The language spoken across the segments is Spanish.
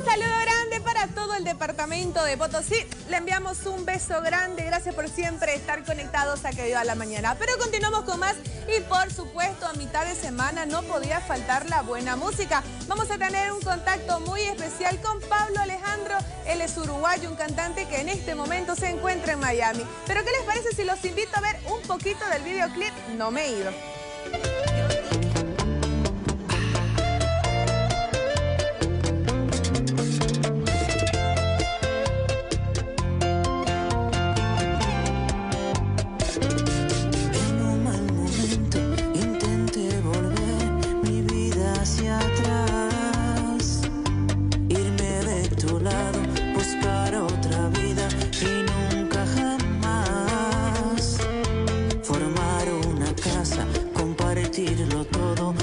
Un saludo grande para todo el departamento de Potosí. Le enviamos un beso grande. Gracias por siempre estar conectados a Que Viva la Mañana. Pero continuamos con más y por supuesto a mitad de semana no podía faltar la buena música. Vamos a tener un contacto muy especial con Pablo Alejandro. Él es uruguayo, un cantante que en este momento se encuentra en Miami. Pero ¿qué les parece si los invito a ver un poquito del videoclip No me he ido? compartirlo todo.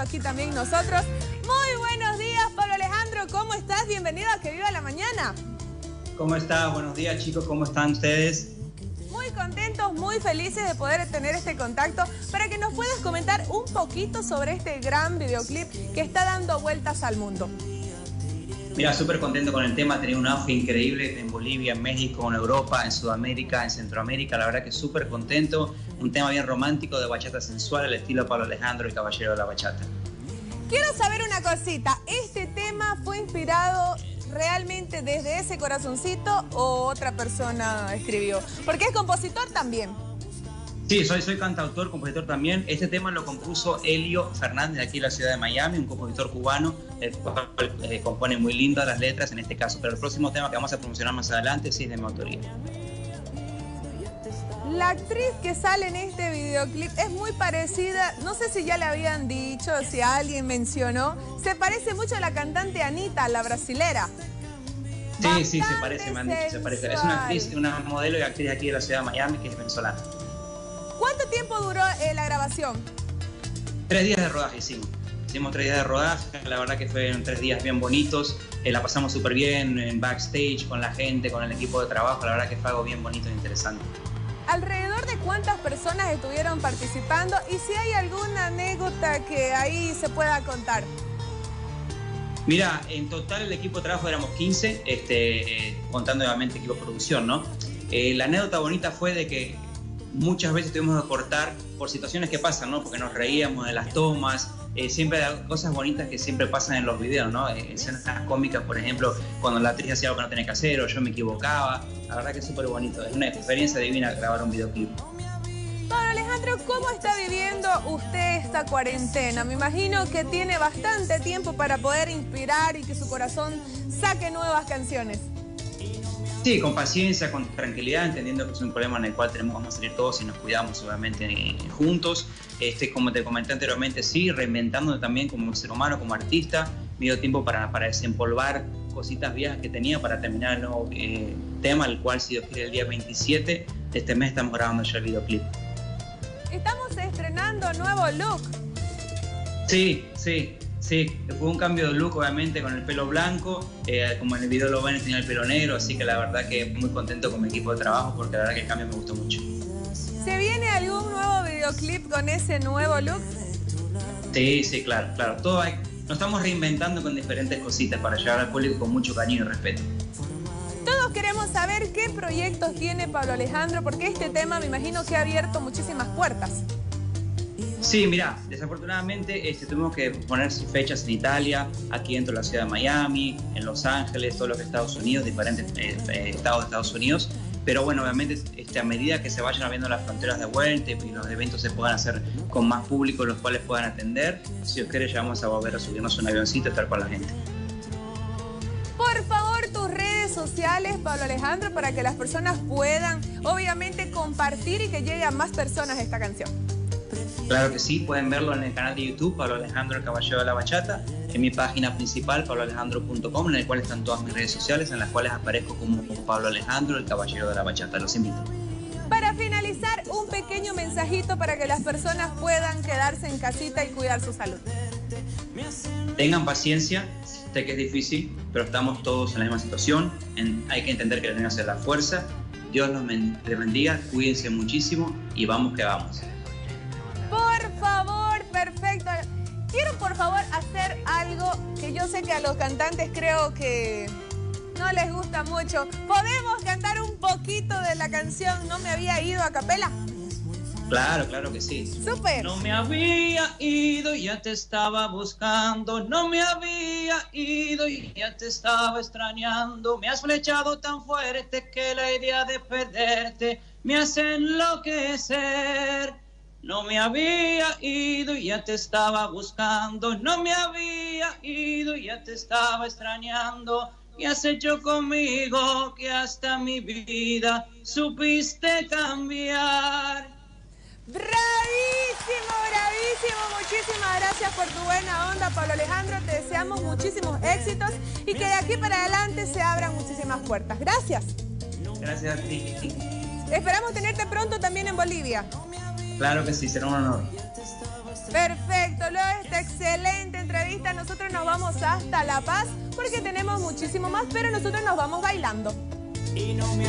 Aquí también nosotros. Muy buenos días, Pablo Alejandro. ¿Cómo estás? Bienvenido a Que Viva la Mañana. ¿Cómo estás? Buenos días, chicos. ¿Cómo están ustedes? Muy contentos, muy felices de poder tener este contacto para que nos puedas comentar un poquito sobre este gran videoclip que está dando vueltas al mundo. Mira, súper contento con el tema, tenía un auge increíble en Bolivia, en México, en Europa, en Sudamérica, en Centroamérica, la verdad que súper contento, un tema bien romántico de bachata sensual al estilo Pablo Alejandro, el caballero de la bachata. Quiero saber una cosita, ¿este tema fue inspirado realmente desde ese corazoncito o otra persona escribió? Porque es compositor también. Sí, soy, soy cantautor, compositor también. Este tema lo compuso Elio Fernández, de aquí en la ciudad de Miami, un compositor cubano, el cual eh, compone muy lindas las letras en este caso. Pero el próximo tema que vamos a promocionar más adelante sí es de mi autoría. La actriz que sale en este videoclip es muy parecida, no sé si ya le habían dicho, si alguien mencionó, se parece mucho a la cantante Anita, la brasilera. Sí, sí, se parece, me han dicho, se parece. Es una actriz, una modelo y actriz aquí de la ciudad de Miami que es venezolana. ¿Cuánto tiempo duró eh, la grabación? Tres días de rodaje hicimos. Hicimos tres días de rodaje, la verdad que fueron tres días bien bonitos, eh, la pasamos súper bien en backstage, con la gente, con el equipo de trabajo, la verdad que fue algo bien bonito e interesante. ¿Alrededor de cuántas personas estuvieron participando? Y si hay alguna anécdota que ahí se pueda contar. Mira, en total el equipo de trabajo éramos 15, este, eh, contando obviamente equipo de producción, ¿no? la anécdota bonita fue de que muchas veces tuvimos que cortar por situaciones que pasan, ¿no? Porque nos reíamos de las tomas, eh, siempre hay cosas bonitas que siempre pasan en los videos, ¿no? Eh, escenas cómicas, por ejemplo, cuando la actriz hacía algo que no tenía que hacer o yo me equivocaba. La verdad que es súper bonito, es una experiencia divina grabar un videoclip. Pablo Alejandro, ¿cómo está viviendo usted esta cuarentena? Me imagino que tiene bastante tiempo para poder inspirar y que su corazón saque nuevas canciones. Sí, con paciencia, con tranquilidad, entendiendo que es un problema en el cual tenemos que salir todos y nos cuidamos obviamente juntos. Este, como te comenté anteriormente, sí, reinventándome también como ser humano, como artista. Me dio tiempo para, para desempolvar cositas viejas que tenía para terminar el nuevo eh, tema, el cual si Dios quiere el día 27 de este mes estamos grabando ya el videoclip. Estamos estrenando nuevo look. Sí, sí. Sí, fue un cambio de look obviamente con el pelo blanco, eh, como en el video lo ven tenía el pelo negro, así que la verdad que muy contento con mi equipo de trabajo porque la verdad que el cambio me gustó mucho. ¿Se viene algún nuevo videoclip con ese nuevo look? Sí, sí, claro, claro. Todo hay, nos estamos reinventando con diferentes cositas para llegar al público con mucho cariño y respeto. Todos queremos saber qué proyectos tiene Pablo Alejandro, porque este tema me imagino que ha abierto muchísimas puertas. Sí, mira, desafortunadamente este, tuvimos que poner fechas en Italia, aquí dentro de la ciudad de Miami, en Los Ángeles, todo lo que es Estados Unidos, diferentes eh, eh, estados de Estados Unidos. Pero bueno, obviamente este, a medida que se vayan abriendo las fronteras de vuelta y los eventos se puedan hacer con más público, los cuales puedan atender, si os quiere ya vamos a volver a subirnos un avioncito y estar con la gente. Por favor, tus redes sociales, Pablo Alejandro, para que las personas puedan, obviamente, compartir y que llegue a más personas esta canción. Claro que sí, pueden verlo en el canal de YouTube, Pablo Alejandro, el Caballero de la Bachata, en mi página principal, pabloalejandro.com, en el cual están todas mis redes sociales, en las cuales aparezco como Pablo Alejandro, el Caballero de la Bachata. Los invito. Para finalizar, un pequeño mensajito para que las personas puedan quedarse en casita y cuidar su salud. Tengan paciencia, sé que es difícil, pero estamos todos en la misma situación. hay que entender que tenemos que hacer la fuerza. Dios nos bendiga, cuídense muchísimo y vamos que vamos. Perfecto. Quiero por favor hacer algo que yo sé que a los cantantes creo que no les gusta mucho. ¿Podemos cantar un poquito de la canción No me había ido a capela? Claro, claro que sí. Súper. No me había ido y ya te estaba buscando. No me había ido y ya te estaba extrañando. Me has flechado tan fuerte que la idea de perderte me hace enloquecer. No me había ido y ya te estaba buscando. No me había ido y ya te estaba extrañando. Y has hecho conmigo que hasta mi vida supiste cambiar. Bravísimo, bravísimo. Muchísimas gracias por tu buena onda, Pablo Alejandro. Te deseamos muchísimos éxitos y que de aquí para adelante se abran muchísimas puertas. Gracias. Gracias a ti. Esperamos tenerte pronto también en Bolivia. Claro que sí, será un honor. Perfecto, luego de esta excelente entrevista nosotros nos vamos hasta La Paz porque tenemos muchísimo más, pero nosotros nos vamos bailando. Y no me